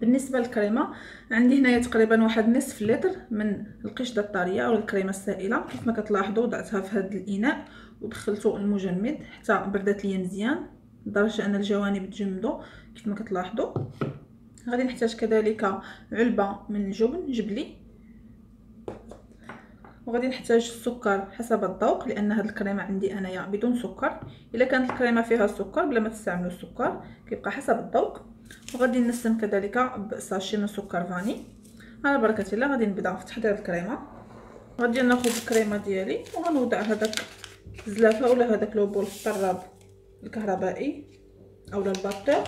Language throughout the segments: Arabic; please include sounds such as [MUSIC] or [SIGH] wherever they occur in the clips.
بالنسبة للكريمة عندي هنايا تقريبا واحد نصف لتر من القشدة الطرية أو الكريمة السائلة. كيف ما كتلاحظوا وضعتها في هذا الإناء ودخلته المجمد حتى بردات ليا مزيان لدرجة أن الجوانب تجمدوا كيف ما كتلاحظوا. غادي نحتاج كذلك علبة من الجبن جبلي. وغادي نحتاج السكر حسب الذوق لأن هاد الكريمة عندي أنايا بدون سكر. إلا كانت الكريمة فيها سكر بلا ما تستعملوا السكر كيبقى حسب الذوق. وغادي نسم كذلك بساشي من سكر فاني على بركة الله غادي نبدأ في تحضير الكريمة. غادي ناخذ الكريمة ديالي وغنوضع هذاك الزلافة ولا هذاك لوبول في الطراب الكهربائي اولا الباطور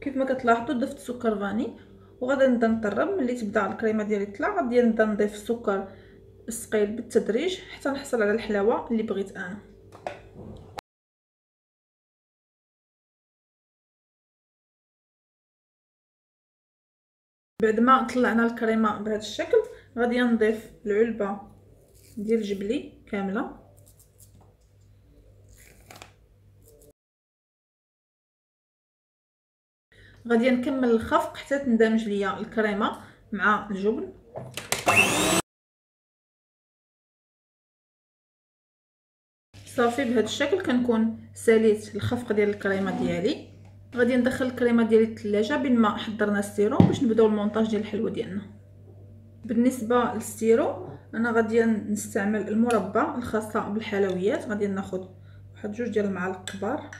كيف ما كتلاحظوا ضفت سكر فاني وغادي نبدأ نطرب. ملي تبدأ الكريمة ديالي تطلع غادي نبدأ نضيف السكر الثقيل بالتدريج حتى نحصل على الحلاوة اللي بغيت أنا. بعد ما طلعنا الكريمة بهذا الشكل غادي نضيف العلبة ديال الجبلي كاملة. غادي نكمل الخفق حتى تندمج ليا الكريمة مع الجبن. صافي بهذا الشكل كنكون ساليت الخفق ديال الكريمة ديالي. غادي ندخل الكريمة ديالي للثلاجه بين ما حضرنا ال sirop باش نبدأو المونطاج ديال الحلوه ديالنا. بالنسبة للستيرو أنا غادي نستعمل المربى الخاصة بالحلويات. غادي ناخذ واحد جوج ديال المعالق كبار.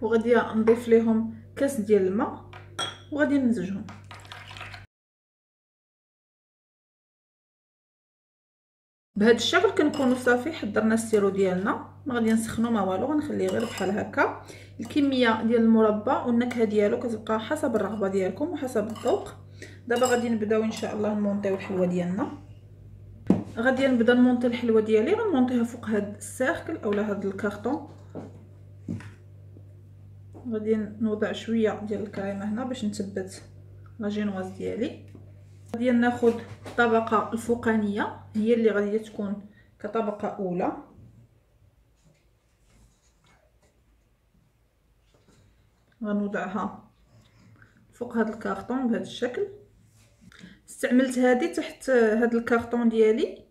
وغادي نضيف ليهم كاس ديال الماء وغادي نمزجهم بهذا الشكل كنكونوا صافي حضرنا ال sirop ديالنا. ما غادي نسخنو ما والو غنخليه غير بحال هكا. الكمية ديال المربى والنكهة ديالو كتبقى حسب الرغبة ديالكم وحسب الذوق. دابا غادي نبداو إن شاء الله نمونطيو الحلوة ديالنا. غادي نبدأ نمونطي الحلوة ديالي. غنمونطيها فوق هاد ال cercle اولا هاد الكارطون. غادي نوضع شوية ديال الكريمة هنا باش نثبت la génoise ديالي. غادي ناخذ الطبقه الفوقانية هي اللي غادي تكون كطبقة أولى. غنوضعها فوق هذا الكارطون بهذا الشكل. استعملت هذه تحت هذا الكارطون ديالي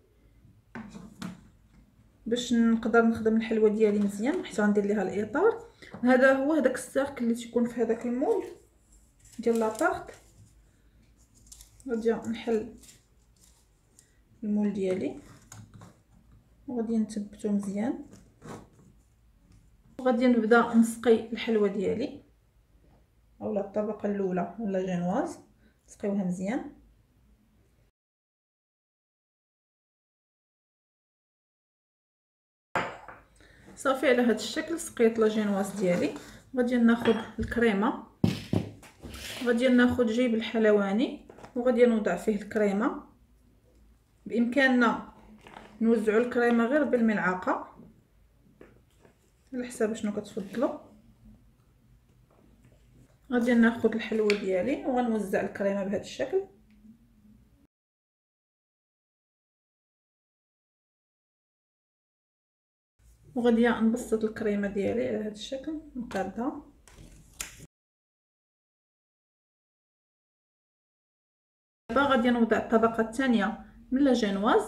باش نقدر نخدم الحلوة ديالي مزيان حيت غندير ليها الإطار. هذا هو هذاك السيرك اللي تيكون في هذاك المول ديال لابارت. غادي نحل المول ديالي. وغادي نثبتو مزيان. وغادي نبدا نسقي الحلوه ديالي. أولا الطبقة الأولى ولا جينواز. نسقيوها مزيان. صافي على هذا الشكل سقيت لا جينواز ديالي. غادي ناخذ الكريمة. غادي ناخذ جيب الحلواني. وغادي نوضع فيه الكريمة. بإمكاننا نوزعوا الكريمة غير بالملعقة على حساب شنو كتفضلوا غادي ناخذ الحلوة ديالي وغنوزع الكريمة بهذا الشكل. وغادي نبسط الكريمة ديالي على هذا الشكل نقادها. دابا غادي نوضع الطبقه الثانية من لاجينواز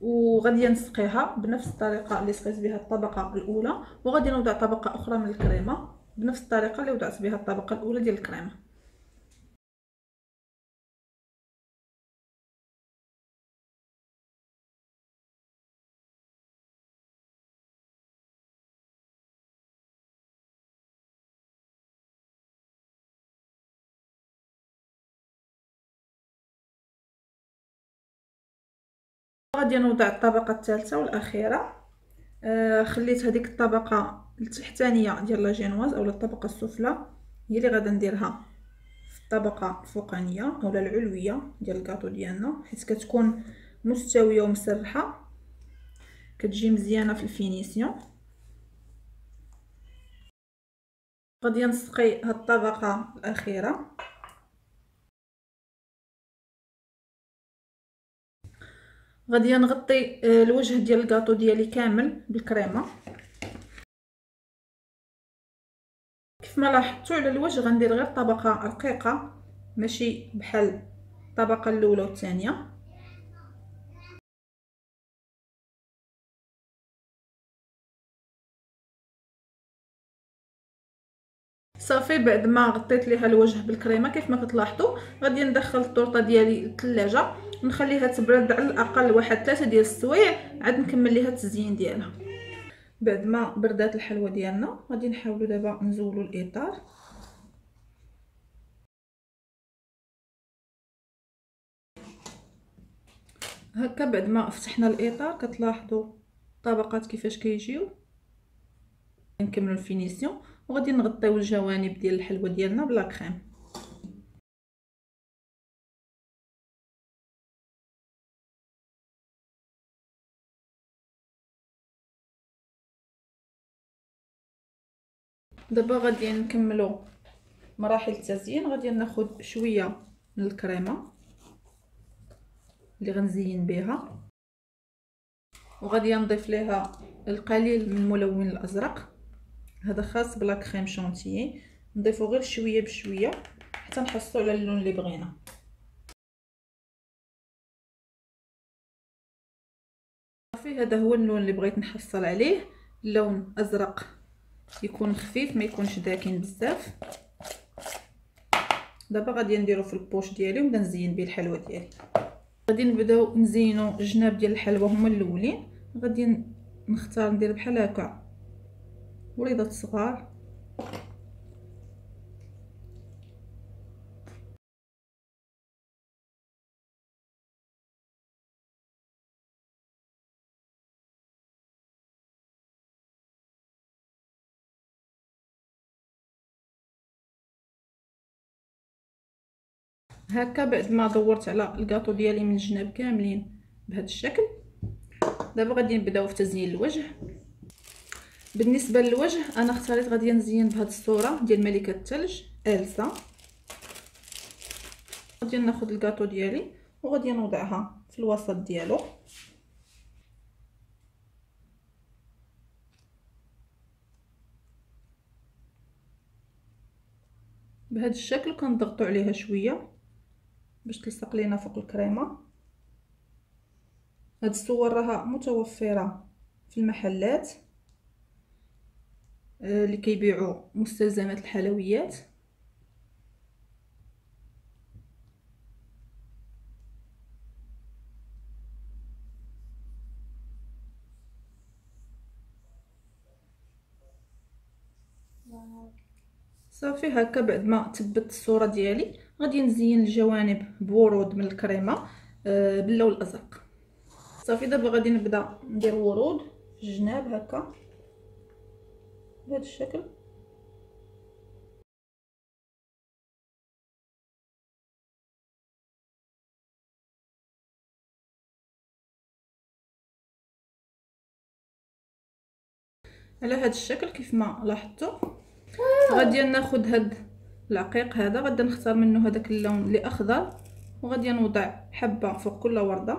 وغادي نسقيها بنفس الطريقة اللي سقيت بها الطبقة الأولى وغادي نوضع طبقة أخرى من الكريمة بنفس الطريقة اللي وضعت بها الطبقة الأولى ديال الكريمة. غادي نوضع الطبقة الثالثة والأخيرة. آه خليت هذيك الطبقة التحتانية ديال la génoise اولا الطبقة السفلى هي اللي غادا نديرها في الطبقة الفوقانية اولا العلوية ديال الكاطو ديالنا حيت كتكون مستوية ومسرحة. كتجي مزيانة في ال finition. غادي نسقي هاد الطبقة الأخيرة. غادي نغطي آه، الوجه ديال الكاطو ديالي كامل بالكريمة. ما لاحظتوا على الوجه غندير غير طبقة رقيقة ماشي بحال الطبقة الأولى والثانية. صافي بعد ما غطيت ليها الوجه بالكريمة كيف ما كتلاحظوا غادي ندخل الطورطه ديالي للثلاجه ونخليها تبرد على الأقل واحد ثلاثة ديال السوايع عاد نكمل ليها التزيين ديالها. بعد ما بردات الحلوة ديالنا غادي نحاولوا دابا نزولوا الإطار. هكا بعد ما فتحنا الإطار كتلاحظوا الطبقات كيفاش كيجيو. نكملوا الفينيسيون وغادي نغطيو الجوانب ديال الحلوة ديالنا بلا كريم. دابا غادي نكملو مراحل التزيين غادي ناخذ شوية من الكريمة اللي غنزين بها. وغادي نضيف ليها القليل من الملون الأزرق. هذا خاص بلا كريم شونتيي نضيفو غير شوية بشوية حتى نحصلوا على اللون اللي بغينا. صافي هذا هو اللون اللي بغيت نحصل عليه اللون أزرق. يكون خفيف ما يكونش داكن بزاف. دابا غادي نديرو في البوش ديالي ونبدا نزين به الحلوه ديالي. غادي نبداو نزينو الجناب ديال الحلوه هما الأولين. غادي نختار ندير بحال هكا وليدات صغار. هكا بعد ما دورت على الكاطو ديالي من الجناب كاملين بهذا الشكل. دابا غادي نبداو في تزيين الوجه. بالنسبة للوجه أنا اختاريت غادي نزين بهذه الصورة ديال ملكة الثلج ألسا. غادي ناخذ الكاطو ديالي وغادي نوضعها في الوسط ديالو. بهذا الشكل كنضغطوا عليها شوية. باش تلصق لينا فوق الكريمة. هاد الصور راها متوفرة في المحلات آه، اللي كيبيعوا مستلزمات الحلويات. صافي هكا بعد ما تبت الصورة ديالي. غادي نزين الجوانب بورود من الكريمة آه، باللون الأزرق. صافي دابا غادي نبدأ ندير ورود في الجناب هكا بهذا الشكل. على هذا الشكل كيف ما لاحظتوا غادي ناخذ هاد العقيق هذا غادي نختار منه هذاك اللون اللي أخضر وغادي نوضع حبة فوق كل وردة.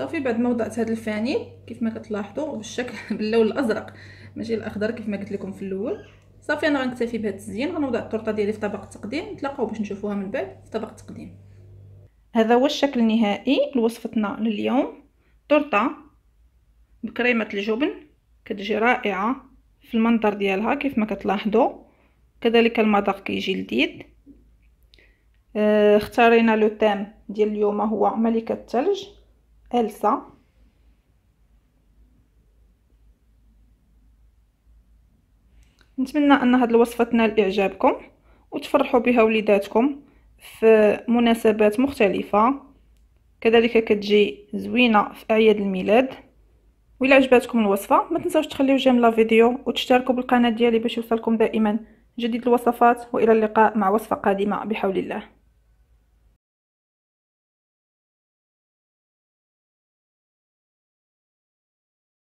صافي بعد ما وضعت هذا الفاني كيف ما كتلاحظوا بالشكل [LAUGHS] باللون الأزرق ماشي الأخضر كيف ما قلت لكم في الأول. صافي أنا غنكتفي بهذا التزيين غنوضع الطورطه ديالي في طبق التقديم نتلاقاو باش نشوفوها من بعد في طبق التقديم هذا هو الشكل النهائي لوصفتنا لليوم. طورطه بكريمة الجبن كتجي رائعة في المنظر ديالها كيف ما كتلاحظوا كذلك المذاق كيجي لذيذ. آه اختارينا لو تيم ديال اليوم هو ملكة الثلج إلسا. نتمنى أن هذه الوصفة تنال إعجابكم وتفرحوا بها وليداتكم في مناسبات مختلفة. كذلك كتجي زوينة في أعياد الميلاد. وإلا عجبتكم الوصفة ما تنساوش تخليو جيم لا فيديو وتشتركوا بالقناة ديالي باش يوصلكم دائما جديد الوصفات وإلى اللقاء مع وصفة قادمة بحول الله.